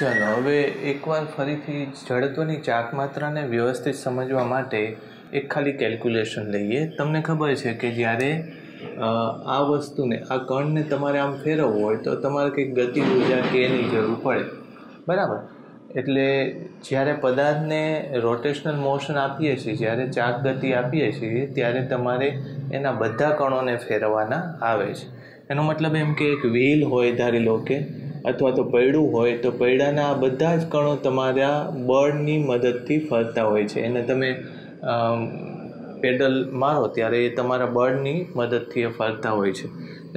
ચાલો, હવે એકવાર ફરીથી જડત્વની ચાક માત્રાને વ્યવસ્થિત સમજવા માટે એક ખાલી કેલ્ક્યુલેશન લઈએ. તમને ખબર છે કે જ્યારે આ વસ્તુને, આ કણને તમારે આમ ફેરવવું હોય તો તમારે કંઈક ગતિ ઊર્જા કેની જરૂર પડે. બરાબર? એટલે જ્યારે પદાર્થને રોટેશનલ મોશન આપીએ છીએ, જ્યારે ચાક ગતિ આપીએ છીએ, ત્યારે તમારે એના બધા કણોને ફેરવવાના આવે છે. એનો મતલબ એમ કે એક વ્હીલ હોય, ધારી લો કે અથવા તો પૈડું હોય તો પૈડાના આ બધા જ કણો તમારા બળની મદદથી ફરતા હોય છે. એને તમે પેડલ મારો ત્યારે એ તમારા બળની મદદથી એ ફરતા હોય છે.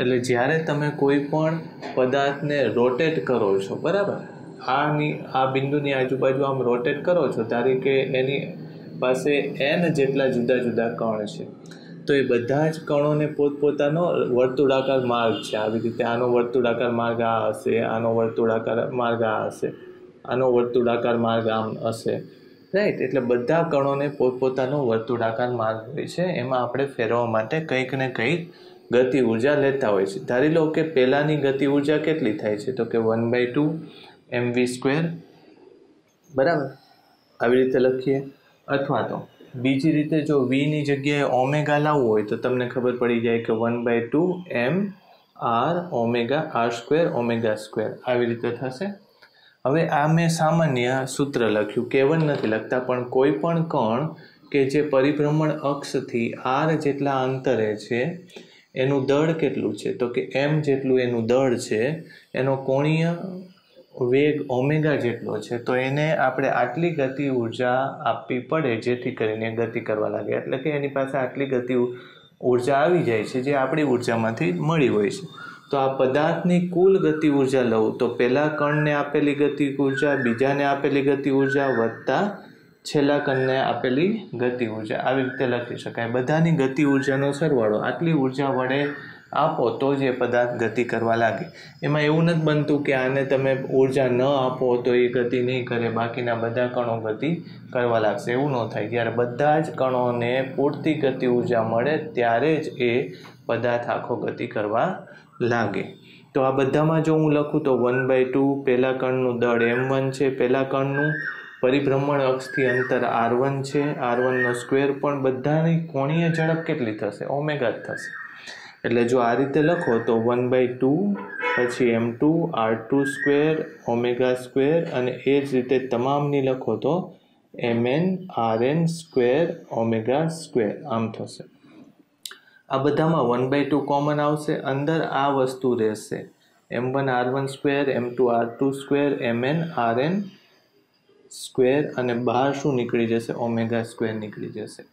એટલે જ્યારે તમે કોઈ પણ પદાર્થને રોટેટ કરો છો, બરાબર? આની, આ બિંદુની આજુબાજુ આમ રોટેટ કરો છો ત્યારે કે એની પાસે એન જેટલા જુદા જુદા કણ છે. તો એ બધા જ કણોને પોતપોતાનો વર્તુળાકાર માર્ગ છે. આવી રીતે આનો વર્તુળાકાર માર્ગ આ હશે, આનો વર્તુળાકાર માર્ગ આ હશે, આનો વર્તુળાકાર માર્ગ આમ હશે. રાઈટ એટલે બધા કણોને પોતપોતાનો વર્તુળાકાર માર્ગ હોય છે. એમાં આપણે ફેરવવા માટે કંઈક ને કંઈક ગતિ ઊર્જા લેતા હોય છે. ધારી લો કે પહેલાંની ગતિ ઊર્જા કેટલી થાય છે? તો કે one by two M V square. બરાબર? આવી રીતે લખીએ. અથવા તો બીજી રીતે જો વીની જગ્યાએ ઓમેગા લાવવું હોય તો તમને ખબર પડી જાય કે one by two M R omega R square omega square આવી રીતે થશે. હવે આ મેં સામાન્ય સૂત્ર લખ્યું કેવન નથી લખતા, પણ કોઈ પણ કણ કે જે પરિભ્રમણ અક્ષથી આર જેટલા અંતરે છે, એનું દળ કેટલું છે? તો કે એમ જેટલું એનું દળ છે, એનો કોણીય વેગ ઓમેગા જેટલો છે, તો એને આપણે આટલી ગતિ ઊર્જા આપવી પડે જેથી કરીને ગતિ કરવા લાગે. એટલે કે એની પાસે આટલી ગતિ ઊર્જા આવી જાય છે જે આપણી ઉર્જામાંથી મળી હોય છે. તો આ પદાર્થની કુલ ગતિ ઊર્જા લઉં, તો પહેલાં કણને આપેલી ગતિ ઊર્જા, બીજાને આપેલી ગતિ ઊર્જા, વત્તા છેલ્લા કણને આપેલી ગતિ ઊર્જા. આવી રીતે લખી શકાય. બધાની ગતિ ઉર્જાનો સરવાળો. આટલી ઊર્જા વડે આપો તો જ એ પદાર્થ ગતિ કરવા લાગે. એમાં એવું નથી બનતું કે આને તમે ઊર્જા ન આપો તો એ ગતિ નહીં કરે. બાકીના બધા કણો ગતિ કરવા લાગશે. એવું ન થાય. જ્યારે બધા જ કણોને પૂરતી ગતિ ઊર્જા મળે, ત્યારે જ એ પદાર્થ આખો ગતિ કરવા લાગે. તો આ બધામાં જો હું લખું તો વન બાય ટુ પહેલા કણનું દળ એમ વન છે, પહેલા કણનું પરિભ્રમણ અક્ષથી અંતર આર વન છે. આર વનનો સ્ક્વેર પણ બધાની કોણીય ઝડપ કેટલી થશે? ઓમેગા થશે. એટલે જો આ રીતે લખો તો વન બાય ટુ પછી M two R two square omega square અને એ જ રીતે તમામની લખો તો M N R N square omega square આમ થશે. આ બધામાં વન બાય ટુ કોમન આવશે. અંદર આ વસ્તુ રહેશે. M one R one square M two R two square M N R N square અને બહાર શું નીકળી જશે? ઓમેગા સ્ક્વેર નીકળી જશે.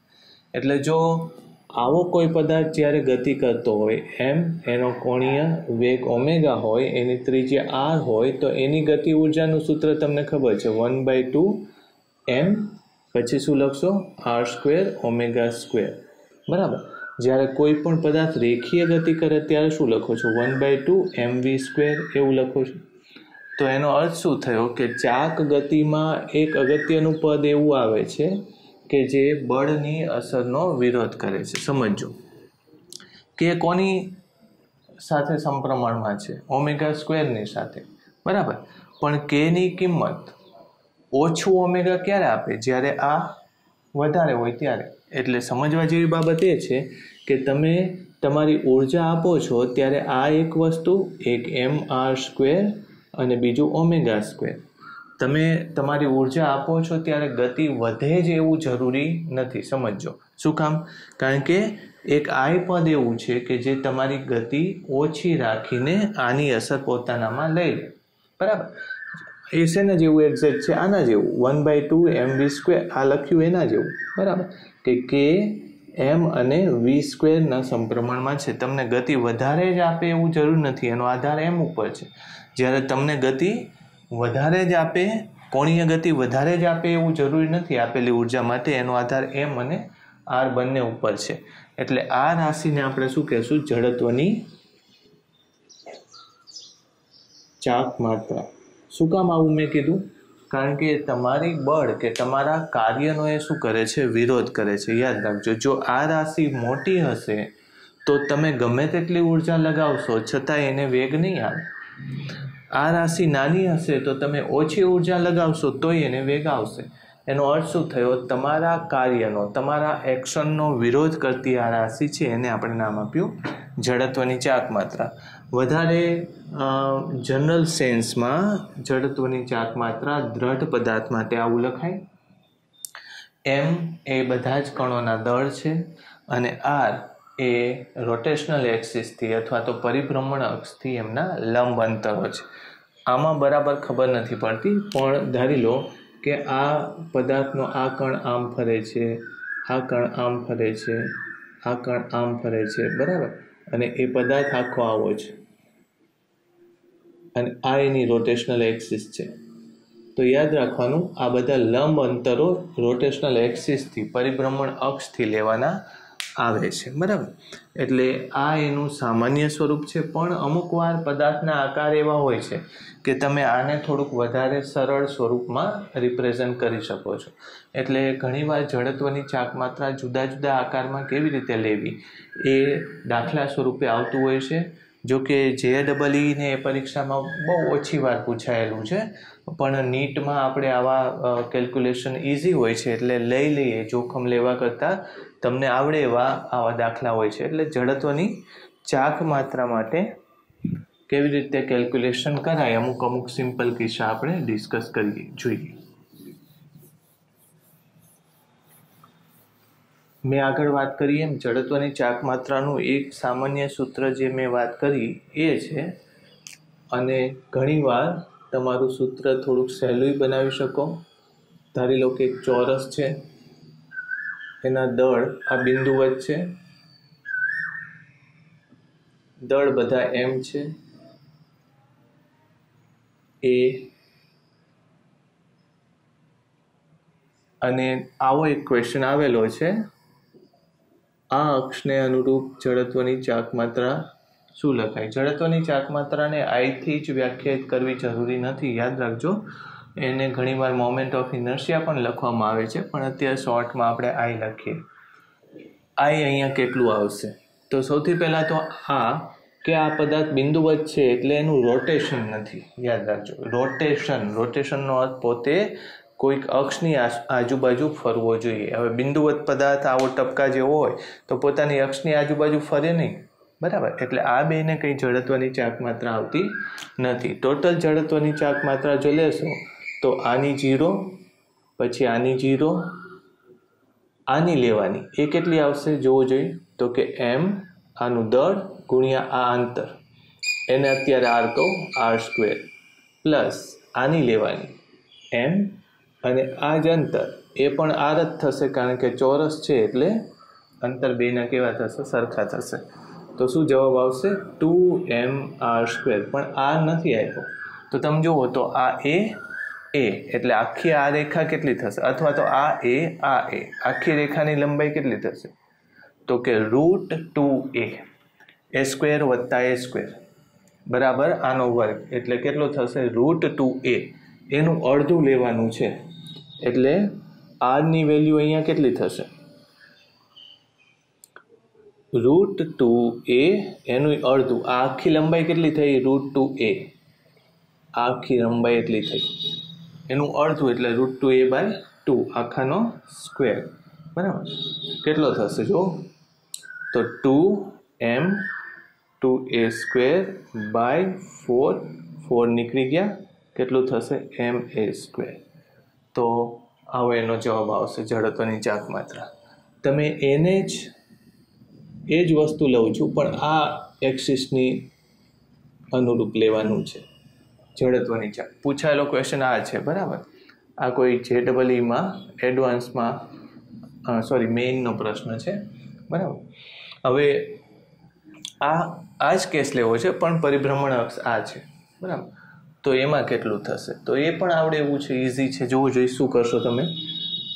એટલે જો આવો કોઈ પદાર્થ જ્યારે ગતિ કરતો હોય, એમ એનો કોણીય વેગ ઓમેગા હોય, એની ત્રિજ્યા આર હોય, તો એની ગતિ ઉર્જાનું સૂત્ર તમને ખબર છે. વન બાય ટુ એમ, પછી શું લખશો? R square omega square. બરાબર? જ્યારે કોઈ પણ પદાર્થ રેખીય ગતિ કરે, ત્યારે શું લખો છો? One by two M V square એવું લખો છો. તો એનો અર્થ શું થયો? કે ચાક ગતિમાં એક અગત્યનું પદ એવું આવે છે કે જે બળની અસરનો વિરોધ કરે છે. સમજો કે કોની સાથે સમપ્રમાણમાં છે? ઓમેગા સ્ક્વેરની સાથે. બરાબર? પણ કેની કિંમત ઓછું ઓમેગા ક્યારે આપે? જ્યારે આ વધારે હોય ત્યારે. એટલે સમજવા જેવી બાબત એ છે કે તમે તમારી ઊર્જા આપો છો ત્યારે આ એક વસ્તુ, એક એમ આર સ્ક્વેર અને બીજું ઓમેગા સ્ક્વેર. તમે તમારી ઊર્જા આપો છો ત્યારે ગતિ વધે જ એવું જરૂરી નથી સમજો શું કામ? કારણ કે એક આય પદ એવું છે કે જે તમારી ગતિ ઓછી રાખીને આની અસર પોતાનામાં લઈ બરાબર? એ શેના જેવું એક્ઝેક્ટ છે, આના જેવું. One by two M V square, આ લખ્યું એના જેવું. બરાબર? કે કે એમ અને વી સ્ક્વેરના સંપ્રમણમાં છે. તમને ગતિ વધારે જ આપે એવું જરૂર નથી. એનો આધાર એમ ઉપર છે. જ્યારે તમને ગતિ વધારે જ આપે, કોણીય ગતિ વધારે જ આપે એવું જરૂરી નથી આપેલી ઊર્જા માટે, એનો આધાર એમ અને આર બંને ઉપર છે. એટલે આ રાશિને આપણે શું કહેશું? જડત્વની ચાક માત્રા. શું કામ આવું મેં કીધું? કારણ કે તમારી બળ કે તમારા કાર્યનો એ શું કરે છે? વિરોધ કરે છે. યાદ રાખજો, જો આ રાશિ મોટી હશે, તો તમે ગમે તેટલી ઊર્જા લગાવશો છતાં એને વેગ નહીં આવે. આ રાશિ નાની હશે તો તમે ઓછી ઊર્જા લગાવશો તોય એને વેગ આવશે. એનો અર્થ શું થયો? તમારા કાર્યનો, તમારા એક્શનનો વિરોધ કરતી આ રાશિ છે એને આપણે નામ આપ્યું જડત્વની ચાક માત્રા વધારે જનરલ સેન્સમાં જડત્વની ચાક માત્રા દ્રઢ પદાર્થ માટે આવું લખાય. એમ એ બધા જ કણોના દળ છે અને આર એ રોટેશનલ એક્સિસથી અથવા તો પરિભ્રમણ અક્ષથી એમના લંબ અંતરો છે. આમાં બરાબર ખબર નથી પડતી, પણ ધારી લો કે આ પદાર્થનો આ કણ આમ ફરે છે, આ કણ આમ ફરે છે, આ કણ આમ ફરે છે, બરાબર? અને એ પદાર્થ આખો આવો છે અને આ એની રોટેશનલ એક્સિસ છે. તો યાદ રાખવાનું, આ બધા લંબ અંતરો રોટેશનલ એક્સિસથી પરિભ્રમણ અક્ષથી લેવાના આવે છે, બરાબર? એટલે આ એનું સામાન્ય સ્વરૂપ છે, પણ અમુક વાર પદાર્થના આકાર એવા હોય છે કે તમે આને થોડુંક વધારે સરળ સ્વરૂપમાં રિપ્રેઝન્ટ કરી શકો છો. એટલે ઘણીવાર જડત્વની ચાક માત્રા જુદા જુદા આકારમાં કેવી રીતે લેવી એ દાખલા સ્વરૂપે આવતું હોય છે. જો કે જે ડબલ ને એ પરીક્ષામાં બહુ ઓછી વાર પૂછાયેલું છે, પણ નીટમાં આપણે આવા કેલ્ક્યુલેશન ઇઝી હોય છે, એટલે લઈ લઈએ, જોખમ લેવા કરતાં તમને આવડે એવા આવા દાખલા હોય છે. એટલે જડત્વની ચાક માત્રા માટે કેવી રીતે કેલ્ક્યુલેશન કરાય? અમુક અમુક સિમ્પલ કિસ્સા આપણે ડિસ્કસ કરીએ, જોઈએ. મેં આગળ વાત કરી એમ, જડત્વની ચાક માત્રાનું એક સામાન્ય સૂત્ર જે મેં વાત કરી એ છે, અને ઘણીવાર તમારું સૂત્ર થોડુંક સહેલું બનાવી શકો. ધારી લો કે ચોરસ છે એના દળ આ બિંદુ વચ્ચે. દળ બધા એમ છે. એ અને આવો એક ક્વેશ્ચન આવેલો છે. આ અક્ષને અનુરૂપ જડત્વની ચાક માત્રા શું લખાય? જડત્વની ચાક માત્રાને આઈથી જ વ્યાખ્યાયિત કરવી જરૂરી નથી. યાદ રાખજો. એને ઘણીવાર મોમેન્ટ ઓફ ઇનર્શિયા પણ લખવામાં આવે છે, પણ અત્યારે શોર્ટમાં આપણે આઈ લખીએ. આઈ અહીંયા કેટલું આવશે? તો સૌથી પહેલાં તો આ કે આ પદાર્થ બિંદુવત છે એટલે એનું રોટેશન નથી. યાદ રાખજો. રોટેશન રોટેશનનો અર્થ પોતે કોઈક અક્ષની આજુબાજુ ફરવો જોઈએ. હવે બિંદુવત પદાર્થ આવો ટપકા જેવો હોય, તો પોતાની અક્ષની આજુબાજુ ફરે નહીં. બરાબર? એટલે આ બેને કંઈ જડત્વની ચાક માત્રા આવતી નથી. ટોટલ જડત્વની ચાક માત્રા જો લેશો. તો આની જીરો, પછી આની જીરો, આની લેવાની. એ કેટલી આવશે જોવું જોઈએ. તો કે એમ આનું દળ ગુણ્યા આ અંતર એને અત્યારે આર કહું, આર સ્ક્વેર. પ્લસ આની લેવાની. એમ અને આ જ અંતર. એ પણ આર જ થશે કારણ કે ચોરસ છે એટલે અંતર બેના કેવા થશે? સરખા થશે. તો શું જવાબ આવશે? Two M R square. પણ આર નથી આવ્યો તો તમે જુઓ તો આ એ એ, એટલે આખી આ રેખા કેટલી થશે? અથવા તો આ એ આ એ. આખી રેખાની લંબાઈ કેટલી થશે? તો કે root two A. A square વત્તા એ સ્ક્વેર. બરાબર? આનો વર્ગ. એટલે કેટલો થશે? Root two A. એનું અડધું લેવાનું છે. એટલે આરની વેલ્યુ અહીંયા કેટલી થશે? રૂટ ટુ એ, એનું અડધું. આ આખી લંબાઈ કેટલી થઈ? Root two A. આખી લંબાઈ એટલી થઈ. એનું અડધું એટલે root two A by two આખાનો square બરાબર? કેટલો થશે જો? તો two M two A square by four four નીકળી ગયા. કેટલું થશે? એમ એ સ્ક્વેર તો આવો એનો જવાબ આવશે જડત્વની ચાક માત્રા તમે એને જ, એ જ વસ્તુ લઉં છું, પણ આ એક્સિસની અનુરૂપ લેવાનું છે. જડત્વની ચા પૂછાયેલો ક્વેશ્ચન આ છે, બરાબર? આ કોઈ જે ડબલ ઈમાં એડવાન્સમાં સોરી મેઇનનો પ્રશ્ન છે, બરાબર? હવે આ આ જ કેસ લેવો છે, પણ પરિભ્રમણ અક્ષ આ છે, બરાબર? તો એમાં કેટલું થશે? તો એ પણ આવડે એવું છે ઇઝી છે. જોવું જોઈએ શું કરશો તમે?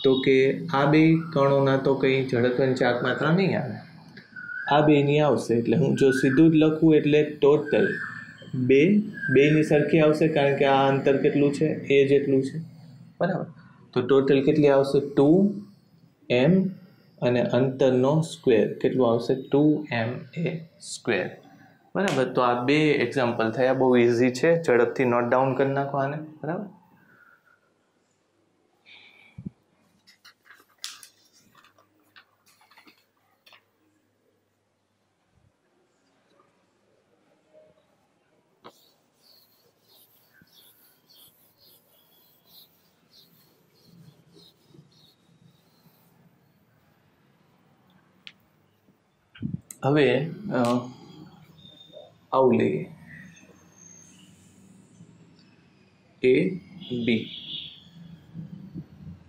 તો કે આ બે કણોના તો કંઈ જડત્વની ચાક માત્રા નહીં આવે. આ બેની આવશે, એટલે હું જો સીધું જ લખું એટલે ટોટલ બે, બેની સરખી આવશે કારણ કે આ અંતર કેટલું છે? એ જેટલું છે. બરાબર. તો ટોટલ કેટલી આવશે? ટુ એમ અને અંતરનો સ્ક્વેર કેટલું આવશે? Two M A square. બરાબર. તો આ બે એક્ઝામ્પલ થયા. બહુ ઇઝી છે. ઝડપથી નોટ ડાઉન કરી નાખો આને. બરાબર? હવે આવું લઈએ. એ બી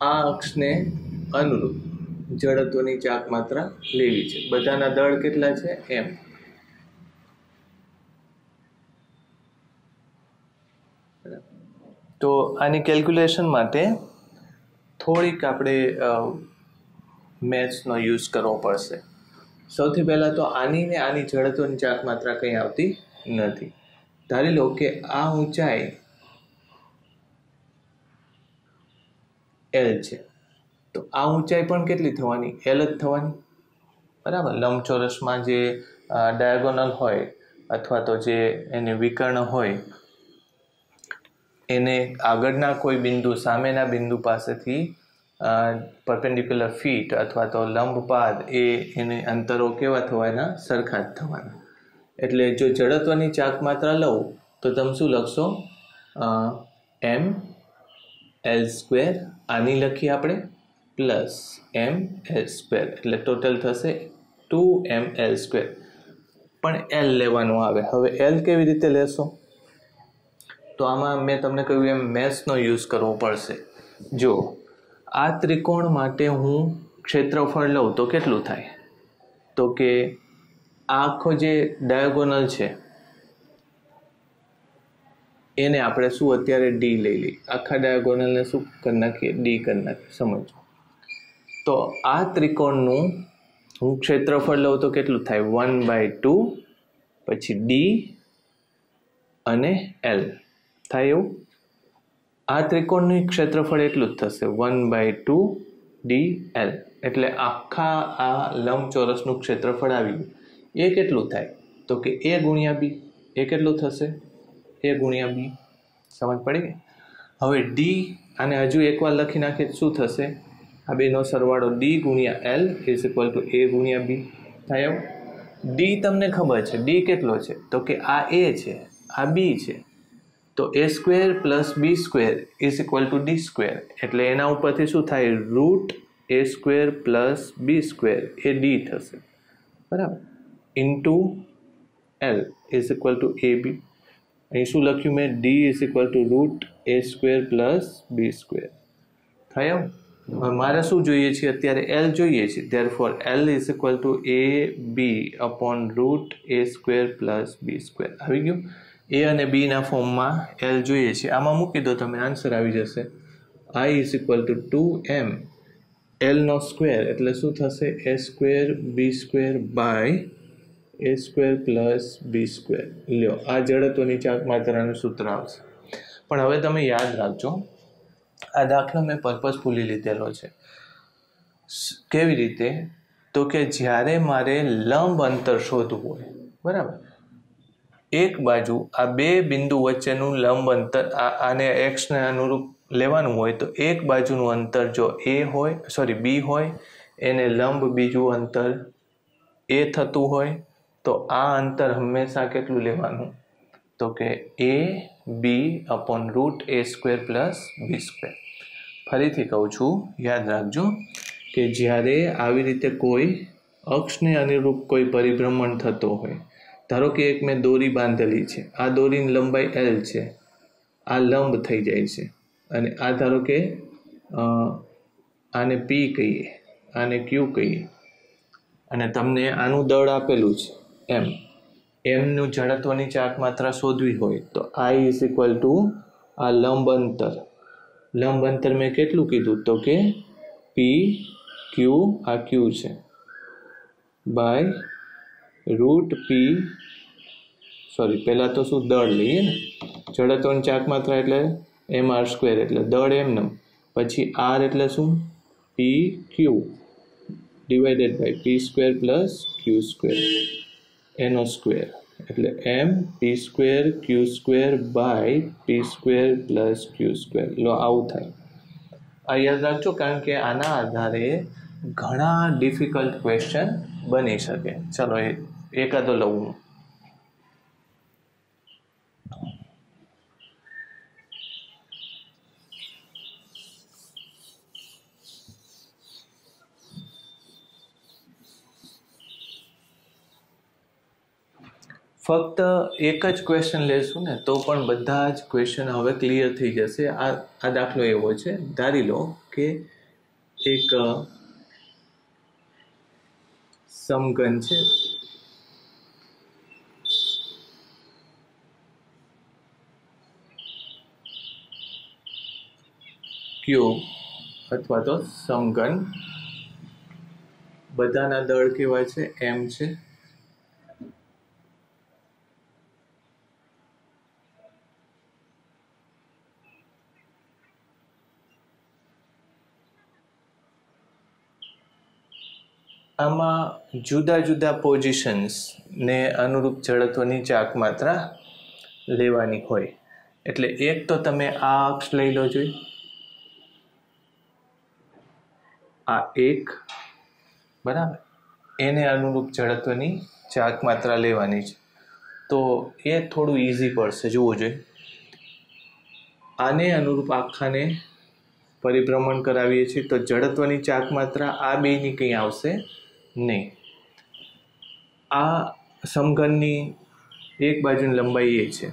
આ અક્ષને અનુરૂપ જડત્વની ચાક માત્રા લેવી છે. બધાના દળ કેટલા છે? એમ. તો આની કેલ્ક્યુલેશન માટે થોડીક આપણે મેથ્સનો યુઝ કરવો પડશે. સૌથી પહેલાં તો આની ને આની જડત્વની ચાક માત્રા કંઈ આવતી નથી. ધારી લો કે આ ઊંચાઈ એલ છે. તો આ ઊંચાઈ પણ કેટલી થવાની? એલ જ થવાની? બરાબર. લંબચોરસમાં જે ડાયાગોનલ હોય અથવા તો જે એને વિકર્ણ હોય, એને આગળના કોઈ બિંદુ સામેના બિંદુ પાસેથી પરપેન્ડિક્યુલર ફીટ અથવા તો લંબપાદ એ એને અંતરો કેવા થવાના? સરખા જ થવાના. એટલે જો જડત્વની ચાક માત્રા લઉં, તો તમે શું લખશો? એમ, એલ સ્ક્વેર, આની લખીએ આપણે? Plus M, L square. એટલે ટોટલ થશે ટુ એમ, એલ સ્ક્વેર. પણ એલ લેવાનું આવે. હવે એલ કેવી રીતે લેશો? તો આમાં મેં તમને કહ્યું એમ મેથ્સનો યુઝ કરવો પડશે. જો આ ત્રિકોણ માટે હું ક્ષેત્રફળ લઉં તો કેટલું થાય? તો કે આખો જે ડાયાગોનલ છે, એને આપણે શું અત્યારે ડી લઈ લઈએ? આખા ડાયાગોનલને શું કરી નાખીએ? ડી કરી નાખીએ. સમજો. તો આ ત્રિકોણનું હું ક્ષેત્રફળ લઉં તો કેટલું થાય? વન બાય ટુ પછી ડી અને એલ થાય એવું? આ ત્રિકોણનું ક્ષેત્રફળ એટલું જ થશે. One by two D L. એટલે આખા આ લંબચોરસનું ક્ષેત્રફળ આવી ગયું. એ કેટલું થાય? તો કે એ ગુણ્યા બી. એ કેટલું થશે? એ ગુણ્યા બી. સમજ પડી ગઈ? હવે ડી અને હજુ એકવાર લખી નાખીએ શું થશે? આ બેનો સરવાળો ડી ગુણ્યા L is equal to A ગુણ્યા બી. થાય ડી તમને ખબર છે. ડી કેટલો છે? તો કે આ એ છે. આ બી છે. તો A square plus B square is equal to D square એટલે એના ઉપરથી શું થાય? Root A square plus B square A D થશે. બરાબર? Into L is equal to A B અહીં શું લખ્યું મેં? D is equal to root A square plus B square થાય? હવે મારે શું જોઈએ છે? અત્યારે એલ જોઈએ છે. Therefore L is equal to A B upon root A square plus B square આવી ગયું? એ અને બીના ફોર્મમાં એલ જોઈએ છે. આમાં મૂકી દો તમે આન્સર આવી જશે. I is equal to two M એલનો square એટલે શું થશે? A square B square by A square plus B square લ્યો, આ જડત્વની ચાક માત્રાનું સૂત્ર આવશે. પણ હવે તમે યાદ રાખજો, આ દાખલો મેં પર્પઝફુલી લીધેલો છે. કેવી રીતે? તો કે જ્યારે મારે લંબ અંતર શોધવું હોય, બરાબર? એક બાજુ આ બે બિંદુ વચ્ચેનું લંબ અંતર આને એક્સને અનુરૂપ લેવાનું હોય તો એક બાજુનું અંતર જો એ હોય સોરી બી હોય, એને લંબ બીજું અંતર એ થતું હોય, તો આ અંતર હંમેશા કેટલું લેવાનું? તો કે A B upon root A square plus B square ફરીથી કહું છું, યાદ રાખજો કે જ્યારે આવી રીતે કોઈ અક્ષને અનુરૂપ કોઈ પરિભ્રમણ થતો હોય ધારો કે એક મેં દોરી બાંધેલી છે. આ દોરીની લંબાઈ એલ છે. આ લંબ થઈ જાય છે. અને આ ધારો કે આને પી કહીએ, આને ક્યુ કહીએ. અને તમને આનું દળ આપેલું છે. એમ એમનું જડત્વની ચાક માત્રા શોધવી હોય તો આઈ ઇઝ ઇક્વલ ટુ આ લંબ અંતર. લંબ અંતર મેં કેટલું કીધું? તો કે પી ક્યુ આ ક્યુ છે. બાય રૂટ પી સોરી પહેલાં તો શું દળ લઈએ ને? જડત્વની ચાક માત્રા એટલે એમ આર સ્ક્વેર એટલે દળ એમ નમ. પછી આર એટલે શું? P Q divided by P square plus Q square એનો સ્ક્વેર એટલે M P square Q square by P square plus Q square લો, આવું થાય. આ યાદ રાખજો, કારણ કે આના આધારે ઘણા ડિફિકલ્ટ ક્વેશ્ચન બની શકે. ચલો એકાદો લઉં ફક્ત એક જ ક્વેશ્ચન લેશું ને, તો પણ બધા જ ક્વેશ્ચન હવે ક્લિયર થઈ જશે. આ આ દાખલો એવો છે. ધારી લો કે એક સમઘન છે. ક્યુબ અથવા તો સમઘન. બધાના દળ કેવા છે? એમ છે. આમાં જુદા જુદા પોઝિશન્સને અનુરૂપ જડત્વની ચાક માત્રા લેવાની હોય. એટલે એક તો તમે આ અક્ષ લઈ લો જોઈએ આ એક, બરાબર? એને અનુરૂપ જડત્વની ચાક માત્રા લેવાની છે. તો એ થોડું ઇઝી પડશે જોવું જોઈએ આને અનુરૂપ આખાને પરિભ્રમણ કરાવીએ છીએ, તો જડત્વની ચાક માત્રા આ બેની કંઈ આવશે? નહીં. આ સમઘનની એક બાજુની લંબાઈ એ છે.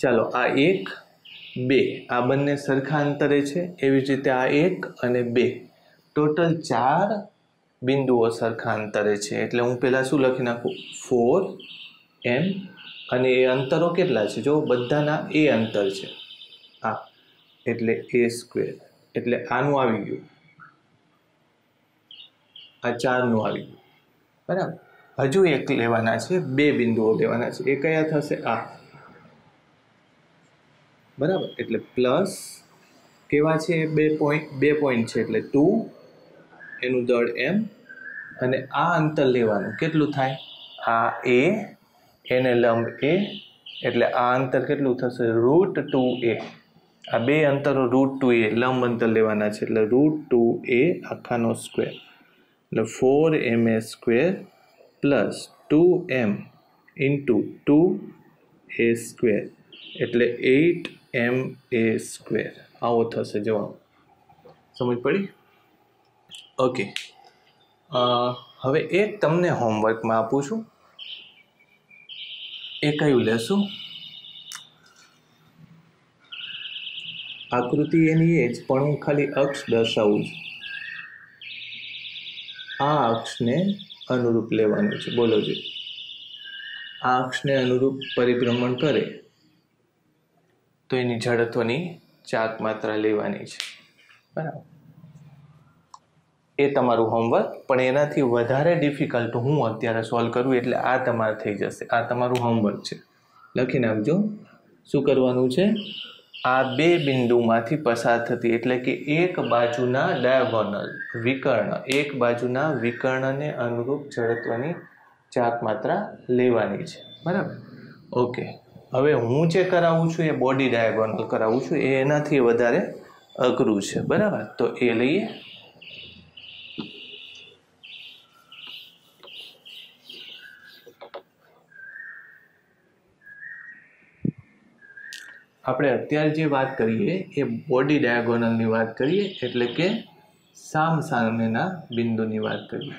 ચાલો, આ એક, બે, આ બંને સરખા અંતરે છે. એવી જ રીતે આ એક અને બે. ટોટલ ચાર બિંદુઓ સરખા અંતરે છે. એટલે હું પહેલાં શું લખી નાખું? Four M. અને એ અંતરો કેટલા છે? જો બધાના એ અંતર છે. આ એટલે એ સ્ક્વેર. એટલે આનું આવી ગયું. આ ચારનું આવી ગયું. બરાબર. હજુ એક લેવાના છે બે બિંદુઓ લેવાના છે. એ કયા થશે? આ. બરાબર. એટલે પ્લસ કેવા છે? બે પોઈન્ટ બે પોઈન્ટ છે એટલે ટુ. એનું દળ એમ. અને આ અંતર લેવાનું કેટલું થાય? આ એ એને લંબ એ. એટલે આ અંતર કેટલું થશે? Root two A. આ બે અંતરો રૂટ ટુ એ લંબ અંતર લેવાના છે એટલે રૂટ ટુ એ આખાનો સ્ક્વેર. એટલે four M A square plus two M into two A square એટલે એઇટ એમ એ સ્ક્વેર. આવો થશે જવાબ. સમજ પડી? ઓકે. હવે એક તમને હોમવર્કમાં આપું છું. એ કયું લેશું? આકૃતિ એની એ જ, પણ હું ખાલી અક્ષ દર્શાવું છું. આ અક્ષને અનુરૂપ લેવાનું છે. બોલો જી. આ અક્ષને અનુરૂપ પરિભ્રમણ કરે તો એની જડત્વની ચાક માત્રા લેવાની છે. બરાબર. એ તમારું હોમવર્ક પણ એનાથી વધારે ડિફિકલ્ટ હું અત્યારે સોલ્વ કરું એટલે આ તમારે થઈ જશે. આ તમારું હોમવર્ક છે. લખી નાખજો. શું કરવાનું છે? આ બે બિંદુમાંથી પસાર થતી એટલે કે એક બાજુના ડાયગોનલ વિકર્ણ, એક બાજુના વિકર્ણને અનુરૂપ જડત્વની ચાક માત્રા લેવાની છે. બરાબર? ઓકે. હવે હું જે કરાવું છું, એ બોડી ડાયગોનલ કરાવું છું, એ એનાથી વધારે અઘરું છે. બરાબર? તો એ લઈએ. આપણે અત્યારે જે વાત કરીએ, એ બોડી ડાયાગોનલની વાત કરીએ, એટલે કે સામ સામેના બિંદુની વાત કરીએ.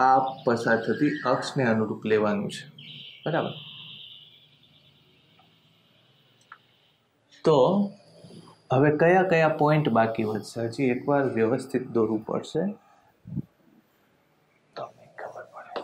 આ પસાર થતી અક્ષને અનુરૂપ લેવાનું છે. બરાબર? તો હવે કયા કયા પોઈન્ટ બાકી વધશે? હજી એકવાર વ્યવસ્થિત દોરવું પડશે તમને ખબર પડે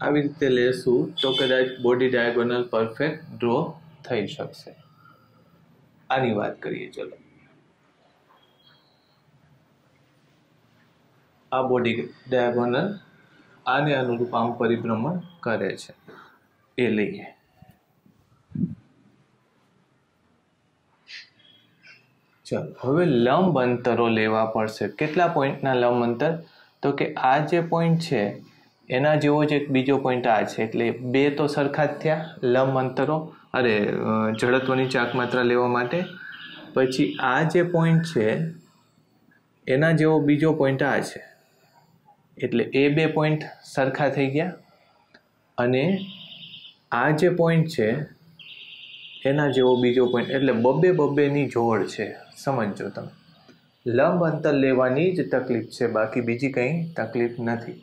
આવી રીતે લેશું તો કદાચ બોડી ડાયાગોનલ પરફેક્ટ ડ્રો થઈ શકશે. આની વાત કરીએ, ચલો. આ બોડી ડાયાગોનલ આને અનુરૂપ આમ પરિભ્રમણ કરે છે. એ લઈએ. ચાલો, હવે લંબ અંતરો લેવા પડશે. કેટલા પોઈન્ટના લંબ અંતર? તો કે આ જે પોઈન્ટ છે એના જેવો જ એક બીજો પોઈન્ટ આ છે. એટલે બે તો સરખા જ થયા, લંબ અંતરો અરે જડત્વની ચાક માત્રા લેવા માટે. પછી આ જે પોઈન્ટ છે, એના જેવો બીજો પોઈન્ટ આ છે. એટલે એ બે પોઈન્ટ સરખા થઈ ગયા. અને આ જે પોઈન્ટ છે, એના જેવો બીજો પોઈન્ટ એટલે બબ્બે બબ્બેની જોડ છે. સમજજો તમે. લંબ અંતર લેવાની જ તકલીફ છે, બાકી બીજી કંઈ તકલીફ નથી.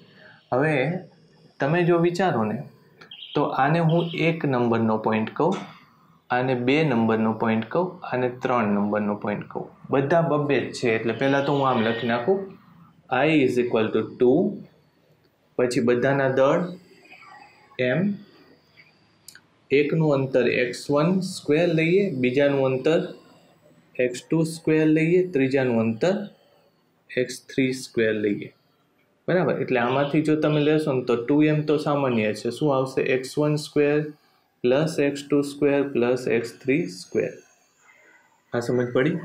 હવે તમે જો વિચારો ને તો આને હું એક નંબરનો પોઈન્ટ કહું, આને બે નંબરનો પોઈન્ટ કહું, આને ત્રણ નંબરનો પોઈન્ટ કહું. બધા બબ્બે જ છે, એટલે પહેલાં તો હું આમ લખી નાખું. I is equal to two પછી બધાના દળ એમ એકનું અંતર એક્સ વન સ્ક્વેર લઈએ, બીજાનું અંતર એક્સ ટુ સ્ક્વેર લઈએ, ત્રીજાનું અંતર એક્સ થ્રી સ્ક્વેર લઈએ. બરાબર. એટલે આમાંથી જો તમે લેશો ને તો ટુ એમ તો સામાન્ય છે. શું આવશે? X one square plus X two square plus X three square આ સમજ પડી?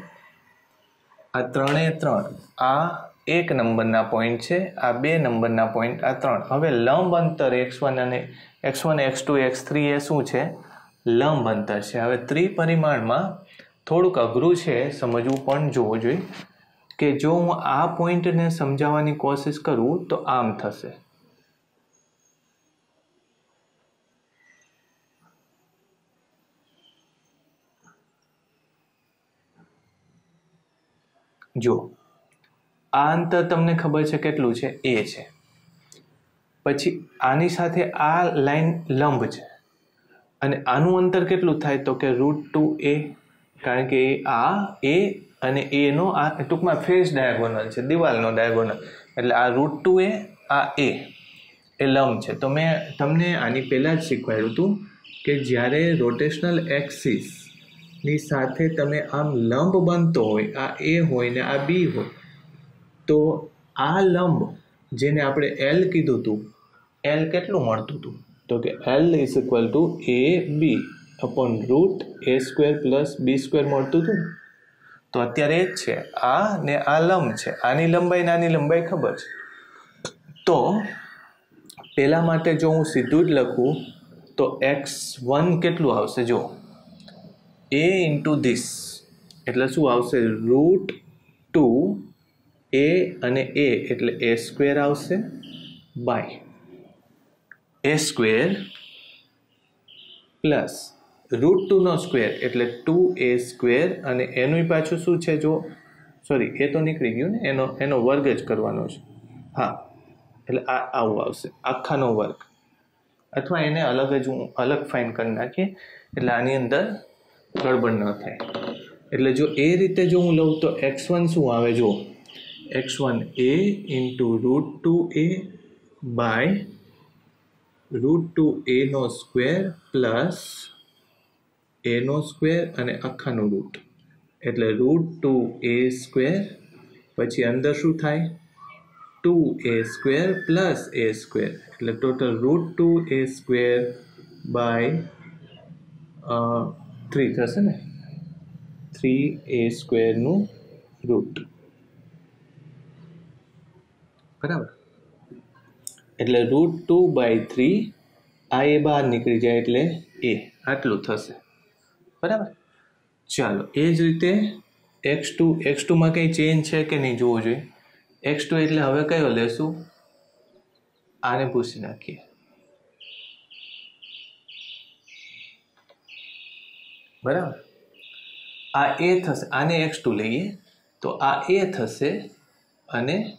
આ ત્રણે ત્રણ. આ એક નંબરના પોઈન્ટ છે, આ બે નંબરના પોઈન્ટ આ ત્રણ. હવે લંબ અંતર એક્સ વન અને X one X two X three એ શું છે? લંબ અંતર છે. હવે ત્રિપરિમાણમાં થોડુંક અઘરું છે, સમજવું પણ જોવું જોઈએ. કે જો હું આ પોઈન્ટને સમજાવવાની કોશિશ કરું તો આમ થશે. જો, આ અંતર તમને ખબર છે કેટલું છે? એ છે. પછી આની સાથે આ લાઈન લંબ છે. અને આનું અંતર કેટલું થાય? તો કે રૂટ ટુ એ, કારણ કે આ એ અને એનો આ ટૂંકમાં ફેસ ડાયાગોનલ છે, દિવાલનો ડાયાગોનલ એટલે આ રૂટ ટુ એ, આ એ એ લંબ છે. તો મેં તમને આની પહેલાં જ શીખવાડ્યું હતું કે જ્યારે રોટેશનલ એક્સિસની સાથે તમે આમ લંબ બનતો હોય, આ એ હોય ને આ બી હોય, તો આ લંબ જેને આપણે એલ કીધું હતું એલ કેટલું મળતું હતું? તો કે L is equal to A B upon root A square plus B square મળતું હતું તો અત્યારે એ જ છે. આ ને આ લંબ છે. આની લંબાઈ ને આની લંબાઈ ખબર છે? તો પહેલાં માટે જો હું સીધું જ લખું, તો એક્સ વન કેટલું આવશે? જો એ ઇન્ટુ ધીસ. એટલે શું આવશે? રૂટ ટુ એ અને એ. એટલે એ સ્ક્વેર આવશે by. A square plus root ટુનો square એટલે ટુ એ સ્ક્વેર અને એનું પાછું શું છે જો સોરી એ તો નીકળી ગયું ને, એનો એનો વર્ગ જ કરવાનો છે. હા, એટલે આ, આવું આવશે, આખાનો વર્ગ. અથવા એને અલગ જ હું અલગ ફાઇન કરી નાખીએ, એટલે આની અંદર ગડબડ ન થાય. એટલે જો એ રીતે જો હું લઉં તો એક્સ વન શું આવે જો X one A into root two A by root two એનો સ્ક્વેર પ્લસ એનો સ્ક્વેર અને આખાનું રૂટ એટલે રૂટ ટુ એ સ્ક્વેર પછી અંદર શું થાય? Two A square plus A square એટલે total root two A square by three થશે ને? થ્રી એ સ્ક્વેરનું રૂટ બરાબર? એટલે રૂટ ટુ બાય થ્રી આ એ બહાર નીકળી જાય એટલે એ આટલું થશે. બરાબર? ચાલો, એ જ રીતે એક્સ ટુ, એક્સ ટુમાં કંઈ ચેન્જ છે કે નહીં જોવું જોઈએ? એક્સ ટુ એટલે હવે કયો લેશું? આને પૂછી નાખીએ. બરાબર? આ એ થશે, આને એક્સ ટુ લઈએ, તો આ એ થશે અને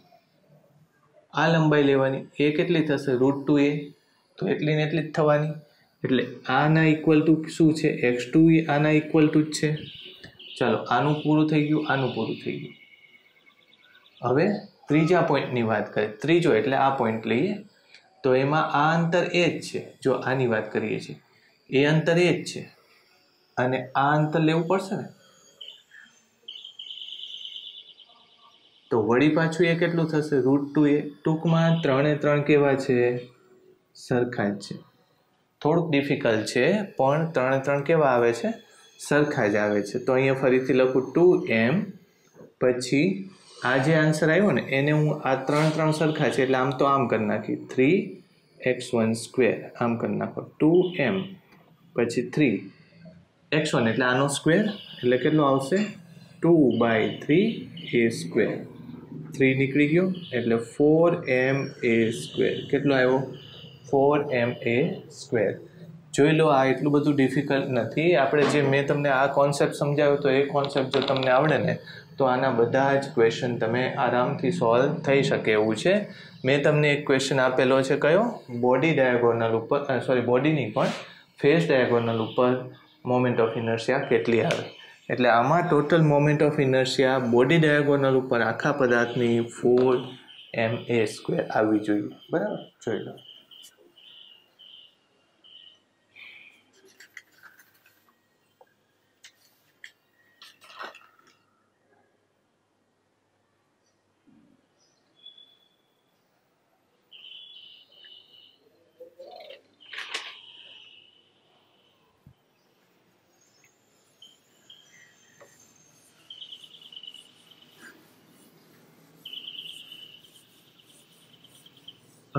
આ લંબાઈ લેવાની. એ કેટલી થશે? Root two A. તો એટલી ને એટલી જ થવાની. એટલે આના ઇક્વલ ટુ શું છે? એક્સ ટુ એ આના ઇક્વલ ટુ જ છે. ચાલો, આનું પૂરું થઈ ગયું, આનું પૂરું થઈ ગયું. હવે ત્રીજા પોઈન્ટની વાત કરીએ. ત્રીજો એટલે આ પોઈન્ટ લઈએ. તો એમાં આ અંતર એ જ છે. જો આની વાત કરીએ છીએ. એ અંતર એ જ છે. અને આ અંતર લેવું પડશે ને? તો વળી પાછું એ કેટલું થશે? Root two A. ટૂંકમાં ત્રણે ત્રણ કેવા છે? સરખા જ છે. થોડુંક ડિફિકલ્ટ છે, પણ ત્રણે ત્રણ કેવા આવે છે? સરખા જ આવે છે. તો અહીંયા ફરીથી લખું ટુ એમ, પછી આ જે આન્સર આવ્યો ને, એને હું આ ત્રણ ત્રણ સરખા છે, એટલે આમ તો આમ કરી નાખી. થ્રી એક્સ વન સ્ક્વેર, આમ કરી નાખો. ટુ એમ, પછી થ્રી એક્સ વન, એટલે આનો સ્ક્વેર, એટલે કેટલો આવશે? Two by three A square. Three નીકળી ગયો, એટલે ફોર એમ એ સ્ક્વેર. કેટલો આવ્યો? Four M A square. જોઈ લો, આ એટલું બધું ડિફિકલ્ટ નથી. આપણે જે મેં તમને આ કોન્સેપ્ટ સમજાવ્યો તો એ કોન્સેપ્ટ જો તમને આવડે ને, તો આના બધા જ ક્વેશ્ચન તમે આરામથી સોલ્વ થઈ શકે એવું છે. મેં તમને એક ક્વેશ્ચન આપેલો છે, કયો? બોડી ડાયાગોનલ ઉપર સોરી બોડીની પણ ફેસ ડાયાગોનલ ઉપર મોમેન્ટ ઓફ ઇનર્શિયા કેટલી આવે? એટલે આમાં total moment of inertia body diagonal ઉપર આખા પદાર્થની ફોર એમ એ સ્ક્વેર આવવી જોઈએ. બરાબર? જોઈ લો.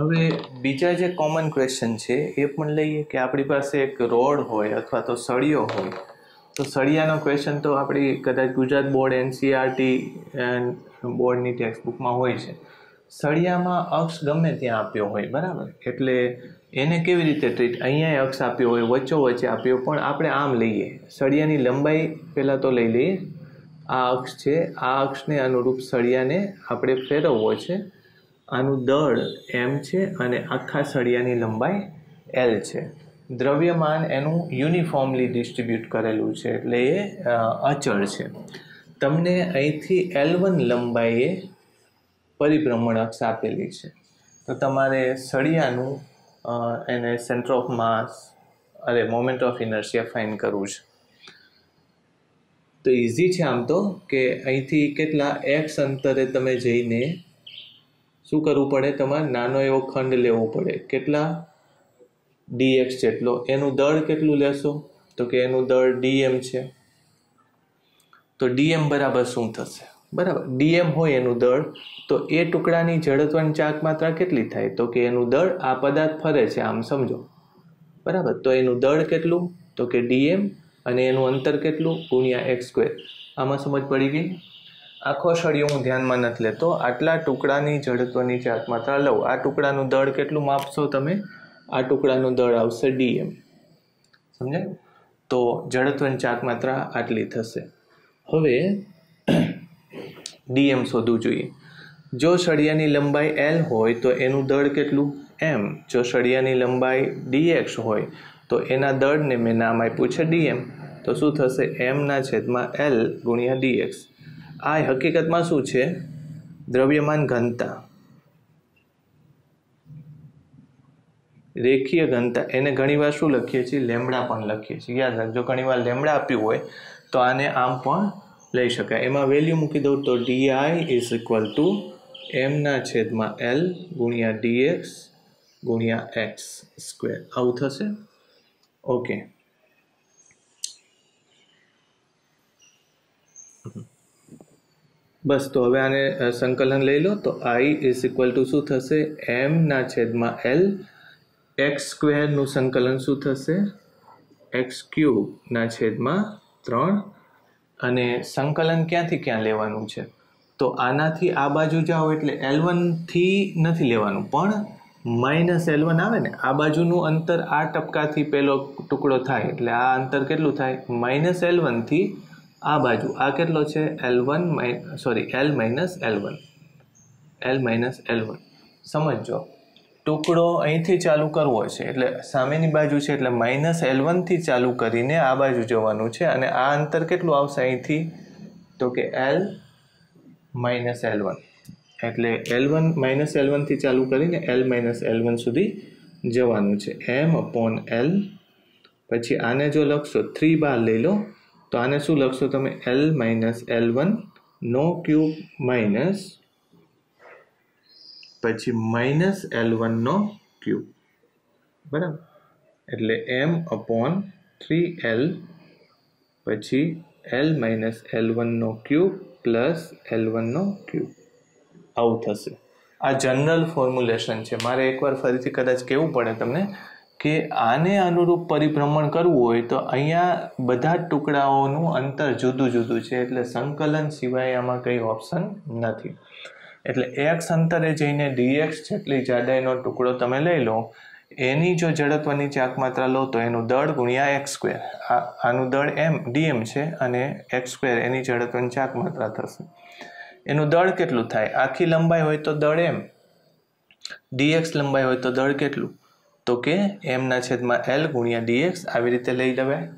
હવે બીજા જે કોમન ક્વેશ્ચન છે, એ પણ લઈએ કે આપણી પાસે એક રોડ હોય અથવા તો સળિયો હોય, તો સળિયાનો ક્વેશ્ચન તો આપણી કદાચ ગુજરાત બોર્ડ એનસીઆરટી બોર્ડની ટેક્સ્ટબુકમાં હોય છે. સળિયામાં અક્ષ ગમે ત્યાં આપ્યો હોય, બરાબર? એટલે એને કેવી રીતે ટ્રીટ અહીંયા અક્ષ આપ્યો હોય, વચ્ચો વચ્ચે આપ્યો, પણ આપણે આમ લઈએ. સળિયાની લંબાઈ પહેલાં તો લઈ લઈએ. આ અક્ષ છે, આ અક્ષને અનુરૂપ સળિયાને આપણે ફેરવવો છે. આનું દળ એમ છે અને આખા સળિયાની લંબાઈ એલ છે. દ્રવ્યમાન એનું યુનિફોર્મલી ડિસ્ટ્રીબ્યુટ કરેલું છે એટલે એ અચળ છે. તમને અહીંથી એલ વન લંબાઈએ પરિભ્રમણ અક્ષ આપેલી છે. તો તમારે સળિયાનું એને સેન્ટર ઓફ માસ અરે મોમેન્ટ ઓફ ઇનર્શિયા ફાઇન કરવું છે. તો ઇઝી છે આમ તો કે અહીંથી કેટલા એક્સ અંતરે તમે જઈને શું કરવું પડે? તમારે નાનો એવો ખંડ લેવો પડે. કેટલા? ડીએક્સ જેટલો. એનું દળ કેટલું લેશો? તો કે એનું દળ ડીએમ છે. તો ડીએમ બરાબર શું થશે? બરાબર. ડીએમ હોય એનું દળ. તો એ ટુકડાની જડત્વની ચાક માત્રા કેટલી થાય? તો કે એનું દળ આ પદાર્થ ફરે છે, આમ સમજો. બરાબર. તો એનું દળ કેટલું? તો કે ડીએમ અને એનું અંતર કેટલું? ગુણ્યા એક્સ સ્ક્વેર આમાં સમજ પડી ગઈ? આખો સળિયો હું ધ્યાનમાં નથી લેતો. આટલા ટુકડાની જડત્વની ચાક માત્રા લઉં. આ ટુકડાનું દળ કેટલું માપશો તમે? આ ટુકડાનું દળ આવશે ડીએમ. સમજાય તો જડત્વની ચાક માત્રા આટલી થશે. હવે ડીએમ શોધવું જોઈએ. જો સળિયાની લંબાઈ એલ હોય તો એનું દળ કેટલું? એમ. જો સળિયાની લંબાઈ ડીએક્સ હોય તો એના દળને મેં નામ આપ્યું છે ડીએમ. તો શું થશે? એમના છેદમાં એલ ગુણ્યા ડીએક્સ. આ હકીકતમાં શું છે? દ્રવ્યમાન ઘનતા. રેખીય ઘનતા. એને ઘણીવાર શું લખીએ છીએ? લેમડા પણ લખીએ છીએ. યાદ રાખજો ઘણીવાર લેમડા આપ્યું હોય તો આને આમ પણ લઈ શકાય. એમાં વેલ્યુ મૂકી દઉં તો ડીઆઈ ઇઝ ઇક્વલ ટુ એમના છેદમાં એલ ગુણ્યા ડીએક્સ ગુણ્યા એક્સ સ્ક્વેર આવું થશે? ઓકે બસ, તો હવે આને સંકલન લઈ લો. તો આઈ ઇઝ ઇક્વલ ટુ શું થશે? એમના છેદમાં એલ એક્સ સ્ક્વેરનું સંકલન શું થશે? એક્સ ક્યુબના છેદમાં ત્રણ. અને સંકલન ક્યાંથી ક્યાં લેવાનું છે? તો આનાથી આ બાજુ જાઓ એટલે એલ વનથી નથી લેવાનું, પણ માઇનસ એલ વન આવે ને, આ બાજુનું અંતર આ ટપકાથી પેલો ટુકડો થાય, એટલે આ અંતર કેટલું થાય? માઇનસ એલ વનથી આ બાજુ આ કેટલો છે? L one sorry L minus L one L minus L one સમજો ટુકડો અહીંથી ચાલુ કરવો છે. એટલે સામેની બાજુ છે, એટલે માઇનસ એલ વનથી ચાલુ કરીને આ બાજુ જવાનું છે. અને આ અંતર કેટલું આવશે અહીંથી? તો કે એલ માઇનસ એલ વન એટલે એલ વન માઇનસ એલ વનથી ચાલુ કરીને એલ માઇનસ એલ વન સુધી જવાનું છે. એમ અપોન એલ પછી આને જો લખશો થ્રી બાર લઈ લો. તો આને શું લખશો તમે? એલ માઇનસ એલ વન નો ક્યુબ માઇનસ પછી માઇનસ એલ વનનો ક્યુબ બરાબર? એટલે એમ અપોન થ્રી એલ પછી એલ માઇનસ એલ વનનો ક્યુબ પ્લસ એલ વનનો ક્યુબ આવું થશે. આ જનરલ ફોર્મ્યુલેશન છે. મારે એકવાર ફરીથી કદાચ કહેવું પડે તમને? કે આને અનુરૂપ પરિભ્રમણ કરવું હોય તો અહીંયા બધા ટુકડાઓનું અંતર જુદું જુદું છે એટલે સંકલન સિવાય આમાં કંઈ ઓપ્શન નથી. એટલે એક્સ અંતરે જઈને ડીએક્સ જેટલી જાડાઈનો ટુકડો તમે લઈ લો, એની જો જડત્વની ચાક માત્રા લો તો એનું દળ ગુણ્યા એક્સ સ્ક્વેર આનું દળ એમ ડીએમ છે અને એક્સ સ્ક્વેર એની જડત્વની ચાક માત્રા થશે. એનું દળ કેટલું થાય? આખી લંબાઈ હોય તો દળ એમ ડીએક્સ લંબાઈ હોય તો દળ કેટલું? તો કે એમના છેદમાં એલ ગુણ્યા ડીએક્સ આવી રીતે લઈ લેવાય.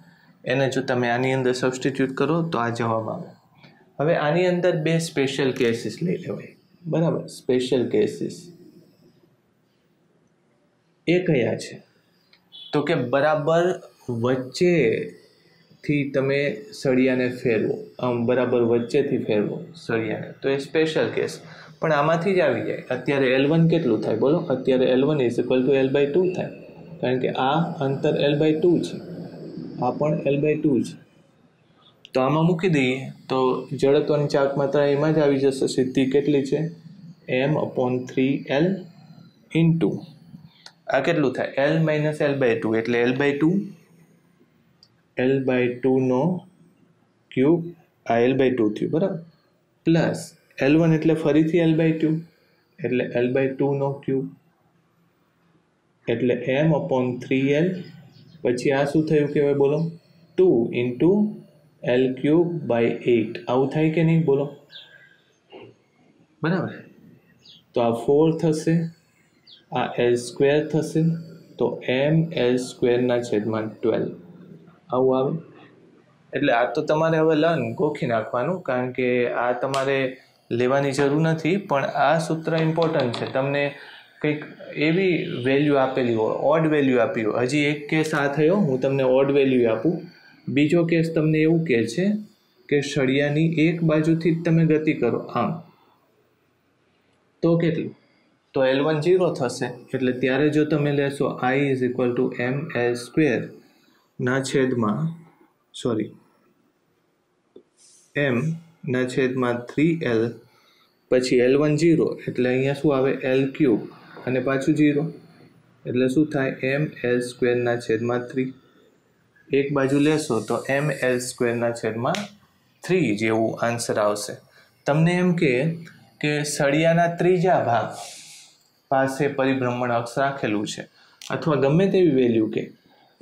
એને જો તમે આની અંદર સબસ્ટિટ્યૂટ કરો તો આ જવાબ આવે. હવે આની અંદર બે સ્પેશિયલ કેસીસ લઈ લેવાય. બરાબર? સ્પેશિયલ કેસીસ એ કયા છે? તો કે બરાબર વચ્ચેથી તમે સળિયાને ફેરવો. આમ બરાબર વચ્ચેથી ફેરવો સળિયાને. તો એ સ્પેશિયલ કેસ પણ આમાંથી જ આવી જાય. અત્યારે એલ વન કેટલું થાય? બોલો. અત્યારે L one is equal to L by two થાય. કારણ કે આ અંતર એલ બાય ટુ છે. આ પણ એલ બાય ટુ છે. તો આમાં મૂકી દઈએ. તો જડત્વની ચાક માત્રા એમાં જ આવી જશે. સીધી કેટલી છે? M upon three L into આ કેટલું થાય? L minus L by two એટલે L by two L by ટુનો cube આ એલ બાય ટુ થયું. બરાબર? પ્લસ એલ વન એટલે ફરીથી એલ બાય ટુ એટલે એલ બાય ટુનો ક્યુબ એટલે એમ અપોન થ્રી એલ પછી આ શું થયું કહેવાય બોલો? Two into L cube by eight આવું થાય કે નહીં બોલો? બરાબર. તો આ ફોર થશે, આ એલ સ્ક્વેર થશે, તો એમ એલ સ્ક્વેરના છેદમાં ટ્વેલ્વ આવું આવે? એટલે આ તો તમારે હવે લર્ન ગોખી નાખવાનું, કારણ કે આ તમારે લેવાની જરૂર નથી, પણ આ સૂત્ર ઇમ્પોર્ટન્ટ છે. તમને કંઈક એવી વેલ્યુ આપેલી હોય ઓડ વેલ્યુ આપી હોય. હજી એક કેસ આ થયો, હું તમને ઓડ વેલ્યુ આપું. બીજો કેસ તમને એવું કહે છે કે સળિયાની એક બાજુથી જ તમે ગતિ કરો. આમ. તો કેટલું? તો એલ વન જીરો થશે. એટલે ત્યારે જો તમે લેશો I is equal to M L square ના છેદમાં સોરી એમ ના છેદમાં થ્રી એલ પછી એલ વન જીરો એટલે અહીંયા શું આવે? એલ ક્યુબ અને પાછું જીરો એટલે શું થાય? એમ એલ સ્ક્વેરના છેદમાં થ્રી એક બાજુ લેશો તો એમ એલ સ્ક્વેરના છેદમાં થ્રી જેવું આન્સર આવશે. તમને એમ કે કે સળિયાના ત્રીજા ભાગ પાસે પરિભ્રમણ અક્ષ રાખેલું છે. અથવા ગમે તેવી વેલ્યુ કે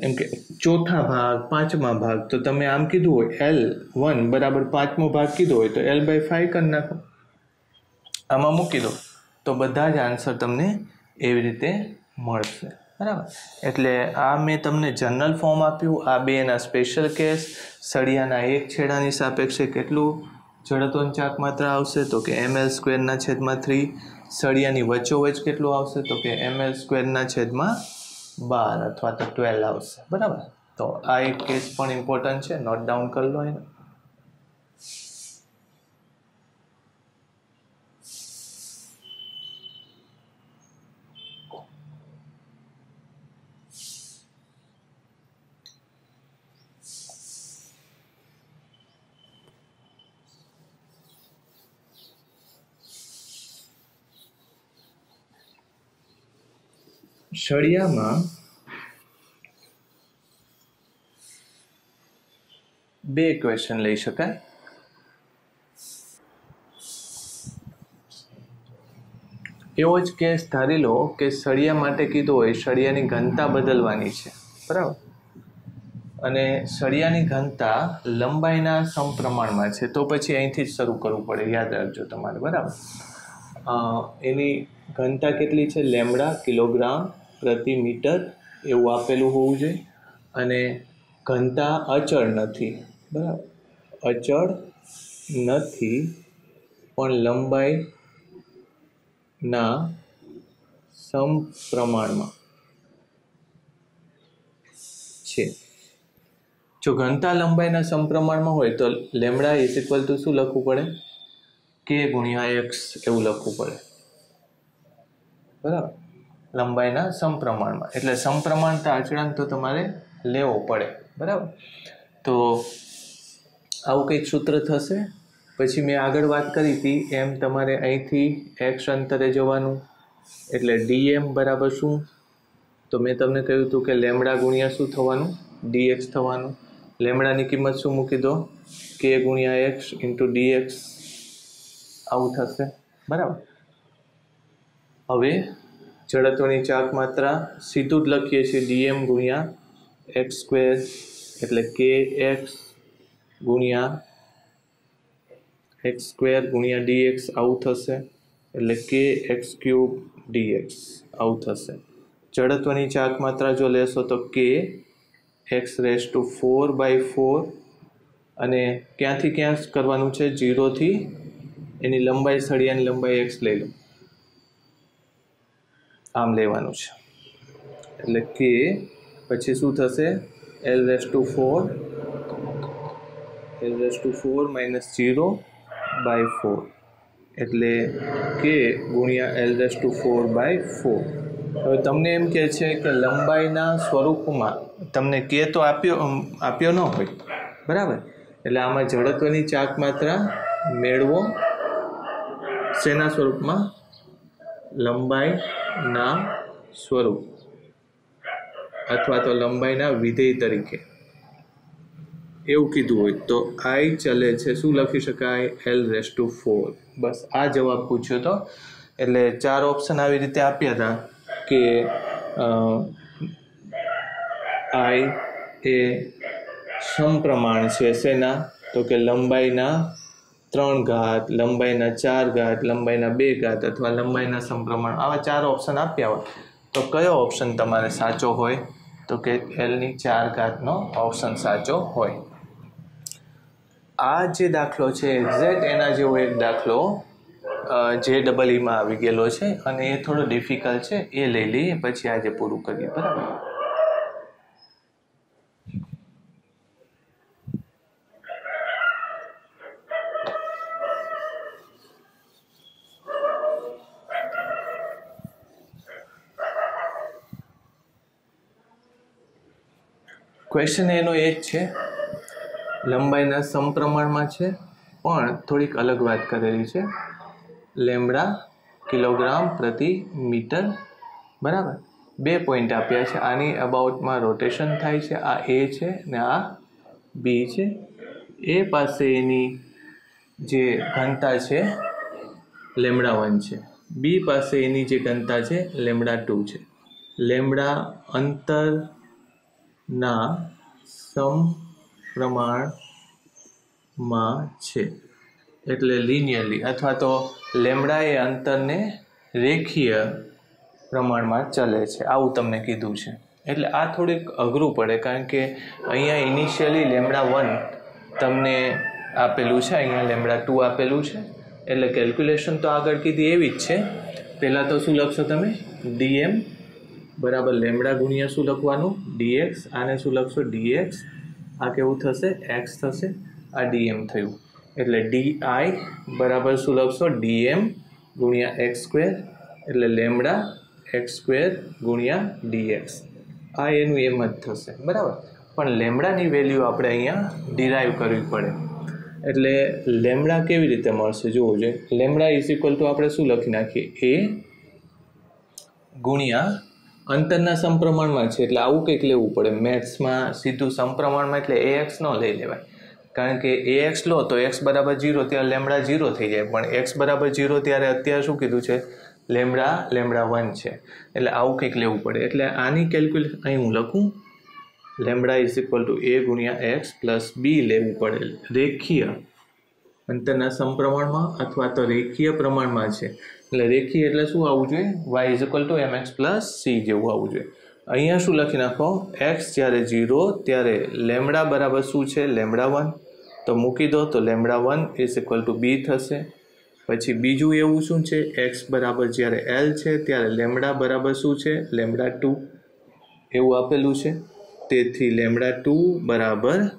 એમ કે ચોથા ભાગ, પાંચમા ભાગ, તો તમે આમ કીધું હોય એલ વન બરાબર પાંચમો ભાગ કીધો હોય, તો એલ બાય ફાઈવ કરી નાખો. આમાં મૂકી દો. તો બધા જ આન્સર તમને એવી રીતે મળશે. બરાબર? એટલે આ મેં તમને જનરલ ફોર્મ આપ્યું, આ બે એના સ્પેશિયલ કેસ સળિયાના એક છેડાની સાપેક્ષે કેટલું જડતોન ચાક માત્રા આવશે? તો કે એમ એલ સ્ક્વેરના છેદમાં થ્રી સળિયાની વચ્ચોવચ કેટલું આવશે? તો કે એમ એલ સ્ક્વેરના છેદમાં બાર અથવા તો ટ્વેલ્વ આવશે. બરાબર? તો આ એક કેસ પણ ઇમ્પોર્ટન્ટ છે. નોટ ડાઉન કરી લો એને. સળિયામાં બે ક્વેશ્ચન લઈ શકાય. એવો જ કેસ ધારી લો કે સળિયા માટે કીધું હોય, સળિયાની ઘનતા બદલવાની છે, બરાબર? અને સળિયાની ઘનતા લંબાઈના સમપ્રમાણમાં છે, તો પછી અહીંથી જ શરૂ કરવું પડે, યાદ રાખજો તમારે, બરાબર? એની ઘનતા કેટલી છે? લેમડા કિલોગ્રામ પ્રતિ મીટર એવું આપેલું હોવું જોઈએ. અને ઘનતા અચળ નથી. બરાબર. અચળ નથી, પણ લંબાઈના સમપ્રમાણમાં છે. જો ઘનતા લંબાઈના સમપ્રમાણમાં હોય તો લેમડા ઇઝ ઇક્વલ ટુ શું લખવું પડે? કે ગુણ્યા એક્સ એવું લખવું પડે. બરાબર. લંબાઈના સમપ્રમાણમાં. એટલે સમપ્રમાણતા અચળાંક તો તમારે લેવો પડે, બરાબર? તો આવું કંઈક સૂત્ર થશે. પછી મેં આગળ વાત કરી હતી, એમ તમારે અહીંથી એક્સ અંતરે જવાનું. એટલે ડીએમ બરાબર શું? તો મેં તમને કહ્યું હતું કે લેમડા ગુણ્યા શું થવાનું? ડીએક્સ થવાનું. લેમડાની કિંમત શું મૂકી દો? કે ગુણ્યા એક્સ ઇન્ટુ ડીએક્સ આવું થશે, બરાબર? હવે જડત્વની ચાક માત્રા સીધું જ લખીએ છીએ ડીએમ ગુણ્યા એક્સ સ્ક્વેર એટલે કે એક્સ ગુણ્યા એક્સ સ્ક્વેર ગુણ્યા ડીએક્સ આવું થશે. એટલે કે એક્સ ક્યુબ ડીએક્સ આવું થશે. જડત્વની ચાક માત્રા જો લેશો તો કે x raise to four by four અને ક્યાંથી ક્યાં કરવાનું છે? જીરોથી એની લંબાઈ, સળિયાની લંબાઈ એક્સ લઈ લો. આમ લેવાનું છે. એટલે કે પછી શું થશે? L raise to four L raise to four minus zero by four એટલે કે ગુણ્યા L raise to four by four હવે તમને એમ કહે છે કે લંબાઈના સ્વરૂપમાં તમને કે તો આપ્યો આપ્યો ન હોય. બરાબર? એટલે આમાં જડત્વની ચાક માત્રા મેળવો. શેના સ્વરૂપમાં? લંબાઈના સ્વરૂપ અથવા તો લંબાઈના વિધેય તરીકે. એવું કીધું હોય તો આઈ ચલે છે. શું લખી શકાય? L raise to four. બસ, આ જવાબ પૂછ્યો તો. એટલે ચાર ઓપ્શન આવી રીતે આપ્યા હતા કે આઈ એ સમપ્રમાણ છે શેના? તો કે લંબાઈના ત્રણ ઘાત, લંબાઈના ચાર ઘાત, લંબાઈના બે ઘાત અથવા લંબાઈના સંપ્રમણ આવા ચાર ઓપ્શન આપ્યા હોય તો કયો ઓપ્શન તમારે સાચો હોય? તો કે એલની ચાર ઘાતનો ઓપ્શન સાચો હોય. આ જે દાખલો છે એક્ઝેક્ટ એના જેવો એક દાખલો જે ડબલ ઈમાં આવી ગયેલો છે અને એ થોડો ડિફિકલ્ટ છે, એ લઈ લઈએ, પછી આજે પૂરું કરીએ. બરાબર? ક્વેશ્ચન એનો એ જ છે. લંબાઈના સમપ્રમાણમાં છે, પણ થોડીક અલગ વાત કરેલી છે. લેમડા કિલોગ્રામ પ્રતિ મીટર, બરાબર? બે પોઈન્ટ આપ્યા છે. આની અબાઉટમાં રોટેશન થાય છે. આ એ છે ને આ બી છે. એ પાસે એની જે ઘનતા છે લેમડા વન છે. બી પાસે એની જે ઘનતા છે લેમડા ટુ છે. લેમડા અંતરના સમપ્રમાણમાં છે. એટલે લિનિયરલી અથવા તો લેમડા એ અંતરને રેખીય પ્રમાણમાં ચલે છે. આવું તમને કીધું છે. એટલે આ થોડીક અઘરું પડે કારણ કે અહીંયા ઇનિશિયલી લેમડા વન તમને આપેલું છે. અહીંયા લેમડા ટુ આપેલું છે. એટલે કેલ્ક્યુલેશન તો આગળ કીધી એવી જ છે. પહેલાં તો શું લખશો તમે? ડીએમ બરાબર લેમડા ગુણ્યા શું લખવાનું? ડીએક્સ આને શું લખશો? ડીએક્સ આ કેવું થશે? એક્સ થશે. આ ડીએમ થયું. એટલે ડી આઈ બરાબર શું લખશો? ડીએમ ગુણ્યા એક્સ સ્ક્વેર. એટલે લેમડા એક્સ સ્ક્વેર ગુણ્યા ડીએક્સ આ એનું એમ જ થશે. બરાબર? પણ લેમડાની વેલ્યુ આપણે અહીંયા ડિરાઈવ કરવી પડે. એટલે લેમડા કેવી રીતે મળશે? જોવું જોઈએ લેમડા ઇઝ ઇક્વલ ટુ આપણે શું લખી નાખીએ? એ ગુણ્યા અંતરના સંપ્રમાણમાં છે, એટલે આવું કંઈક લેવું પડે. મેથ્સમાં સીધું સંપ્રમાણમાં એટલે એ એક્સ ન લઈ લેવાય. કારણ કે એ એક્સ લો તો એક્સ બરાબર જીરો ત્યારે લેમડા જીરો થઈ જાય. પણ એક્સ બરાબર જીરો ત્યારે અત્યારે શું કીધું છે? લેમડા લેમડા વન છે. એટલે આવું કંઈક લેવું પડે. એટલે આની કેલ્ક્યુલેશન અહીં હું લખું. Lambda is equal to A ગુણ્યા એક્સ પ્લસ બી લેવું પડે. રેખીય અંતરના સંપ્રમાણમાં અથવા તો રેખીય પ્રમાણમાં છે. એટલે રેખીય એટલે શું આવવું જોઈએ? Y is equal to M x plus C જેવું આવવું જોઈએ. અહીંયા શું લખી નાખો? એક્સ જ્યારે ઝીરો ત્યારે લેમડા બરાબર શું છે? Lambda one. તો મૂકી દો, તો lambda one is equal to B થશે. પછી બીજું એવું શું છે? એક્સ બરાબર જ્યારે એલ છે, ત્યારે લેમડા બરાબર શું છે? Lambda two. એવું આપેલું છે. તેથી લેમડા ટુ બરાબર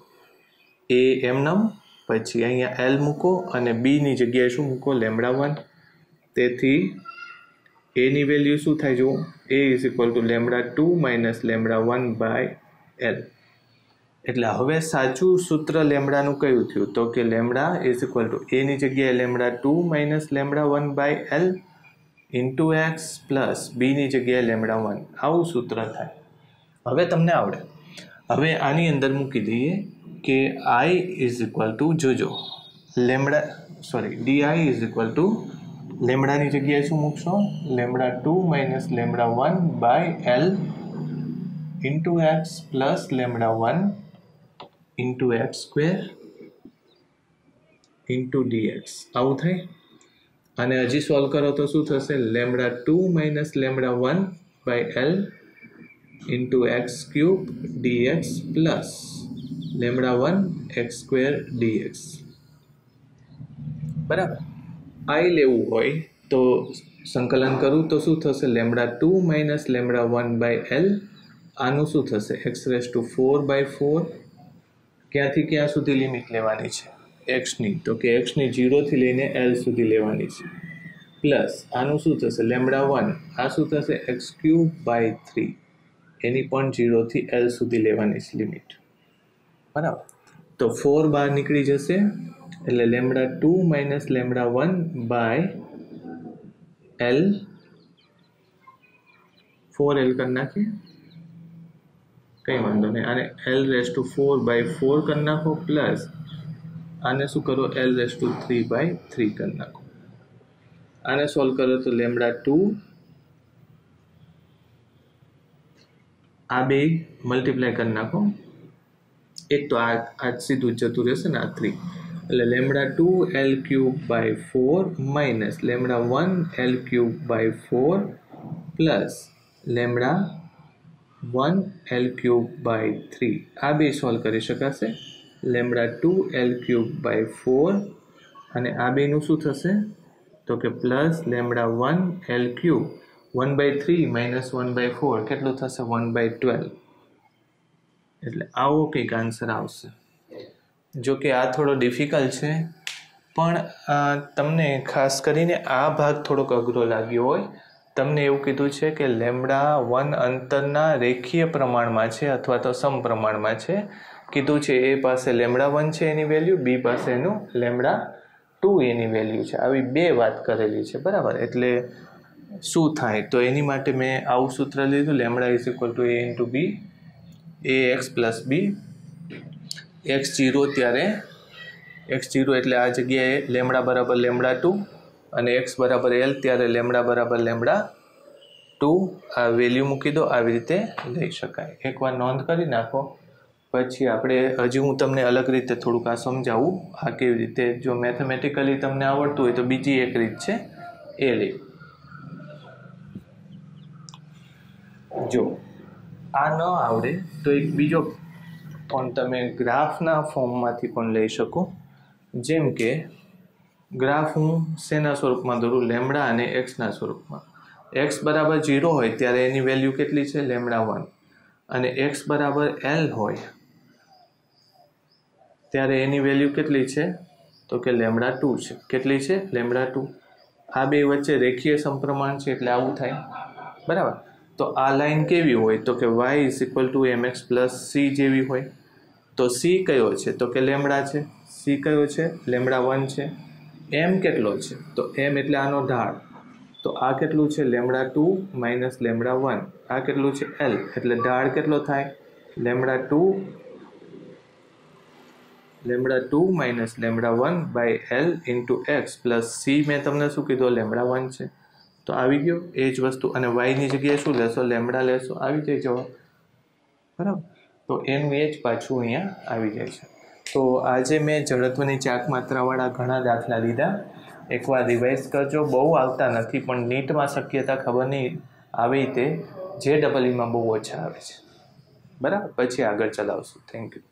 એ એમનમ પછી અહીંયા એલ મૂકો અને બીની જગ્યાએ શું મૂકો? Lambda one. તેથી એની વેલ્યુ શું થાય જુઓ? A is equal to lambda two minus lambda one by L એટલે હવે સાચું સૂત્ર લેમડાનું કયું થયું? તો કે લેમડા ઇઝ ઇક્વલ ટુ એની જગ્યાએ lambda two minus lambda one by L into x plus બીની જગ્યાએ લેમડા વન આવું સૂત્ર થાય. હવે તમને આવડે. હવે આની અંદર મૂકી દઈએ કે આઈ ઇઝ ઇક્વલ ટુ જોજો. Lambda sorry dI is equal to લેમડાની જગ્યાએ શું મૂકશો? Lambda two minus lambda one by L into x plus lambda one into x square into dx. આવું થાય? અને હજી સોલ્વ કરો તો શું થશે? Lambda two minus lambda one by L into x cube dx plus lambda one x square dx. બરાબર? I લેવું હોય તો સંકલન કરું તો શું થશે? Lambda two minus lambda one by L. આનું શું થશે? X raise to four by four. ક્યાંથી ક્યાં સુધી લિમિટ લેવાની છે? એક્સની. તો કે એક્સની જીરોથી લઈને એલ સુધી લેવાની છે. પ્લસ આનું શું થશે? Lambda one. આ શું થશે? X cube by three. એની પણ જીરોથી એલ સુધી લેવાની છે લિમિટ. બરાબર? તો ફોર બાર નીકળી જશે. એટલે lambda two minus lambda one by L four L કરી નાખીએ. કંઈ વાંધો નહીં. આને L raise to four by four કરી નાખો પ્લસ આને શું કરો? L raise to three by three કરી નાખો. આને સોલ્વ કરો તો લેમડા ટુ આ બે મલ્ટીપ્લાય કરી નાખો. એક તો આ આ સીધું જતું રહેશે ને આ થ્રી. એટલે lambda two L cube by four minus lambda one L cube by four plus lambda one L cube by three. આ બે સોલ્વ કરી શકાશે. Lambda two L cube by four અને આ બેનું શું થશે? તો કે plus lambda one L cube one by three minus one by four. કેટલું થશે? One by twelve. એટલે આવો કંઈક આન્સર આવશે. જો કે આ થોડો ડિફિકલ્ટ છે, પણ તમને ખાસ કરીને આ ભાગ થોડોક અઘરો લાગ્યો હોય. તમને એવું કીધું છે કે લેમડા વન અંતરના રેખીય પ્રમાણમાં છે અથવા તો સમપ્રમાણમાં છે. કીધું છે એ પાસે લેમડા વન છે એની વેલ્યુ, બી પાસેનું લેમડા ટુ એની વેલ્યુ છે. આવી બે વાત કરેલી છે, બરાબર? એટલે શું થાય? તો એની માટે મેં આવું સૂત્ર લીધું, lambda is equal to A into B A x plus B x zero ત્યારે, એક્સ જીરો એટલે આ જગ્યાએ લેમડા બરાબર લેમડા ટુ અને એક્સ બરાબર એલ ત્યારે લેમડા બરાબર લેમડા ટુ આ વેલ્યુ મૂકી દો, આવી રીતે લઈ શકાય. એકવાર નોંધ કરી નાખો. પછી આપણે, હજી હું તમને અલગ રીતે થોડુંક આ સમજાવું, આ કેવી રીતે, જો મેથેમેટિકલી તમને આવડતું હોય તો બીજી એક રીત છે, એ લઈ. જો, આ ન આવડે તો એક બીજો પણ તમે ગ્રાફના ફોર્મમાંથી પણ લઈ શકો. જેમ કે, ગ્રાફ હું શેના સ્વરૂપમાં દોરું? લેમડા અને એક્સના સ્વરૂપમાં. એક્સ બરાબર ઝીરો હોય ત્યારે એની વેલ્યુ કેટલી છે? લેમડા વન અને એક્સ બરાબર એલ હોય ત્યારે એની વેલ્યુ કેટલી છે? તો કે લેમડા ટુ છે. કેટલી છે? લેમડા ટુ આ બે વચ્ચે રેખીય સંપ્રમાણ છે એટલે આવું થાય. બરાબર? તો આ લાઈન કેવી હોય? તો કે y is equal to M x plus C જેવી હોય. તો સી કયો છે? તો કે લેમડા છે? સી કયો છે? લેમડા વન છે. એમ કેટલો છે? તો એમ એટલે આનો ઢાળ. તો આ કેટલું છે? Lambda two minus lambda one. આ કેટલું છે? એલ એટલે ઢાળ કેટલો થાય? Lambda two lambda two minus lambda one by L into x plus C મેં તમને શું કીધું? લેમડા વન છે. તો આવી ગયો એ જ વસ્તુ. અને વાયની જગ્યાએ શું લેશો? લેમડા લેશો. આવી જઈ જવાબ. બરાબર? તો એનું એ જ પાછું અહીંયા આવી જાય છે. તો આજે મેં જડત્વની ચાક માત્રાવાળા ઘણા દાખલા લીધા. એકવાર રિવાઇઝ કરજો. બહુ આવતા નથી, પણ નીટમાં શક્યતા ખબર નહીં આવી તે. જે ડબલ ઈમાં બહુ ઓછા આવે છે. બરાબર? પછી આગળ ચલાવશું. Thank you